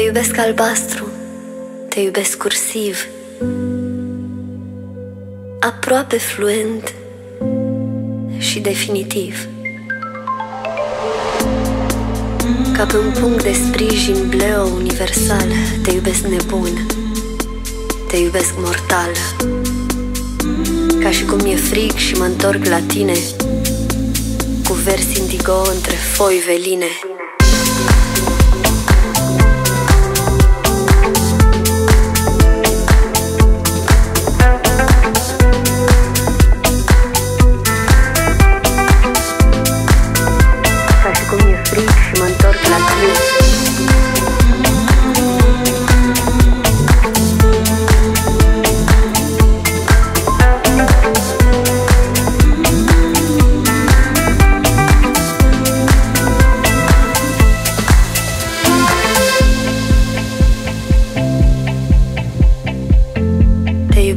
iubesc albastru, te iubesc cursiv, aproape fluent și definitiv. Ca pe un punct de sprijin bleo universal, te iubesc nebun, te iubesc mortal. Ca și cum e frig și mă întorc la tine, cu vers indigo între foi veline.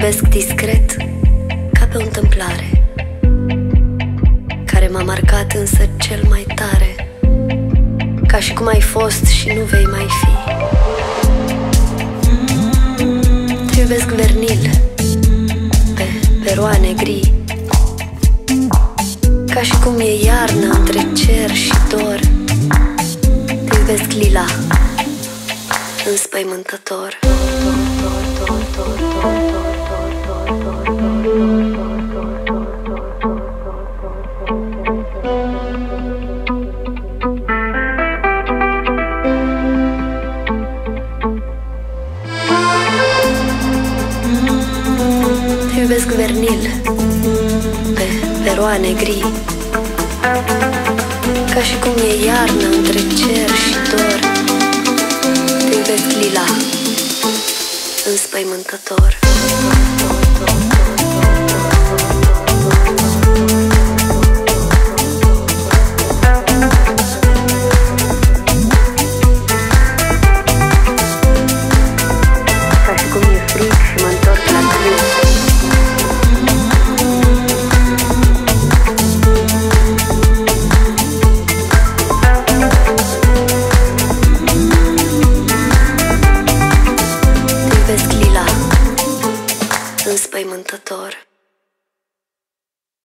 Iubesc discret, ca pe o întâmplare, care m-a marcat însă cel mai tare, ca și cum ai fost și nu vei mai fi. Te iubesc vernil, pe peroane gri, ca și cum e iarnă între cer și dor. Te iubesc lila, înspăimântător. Te iubesc vernil Pe peroane gri. Ca și cum e iarnă între cer și dor Te iubesc lila Înspăimântător cantatore.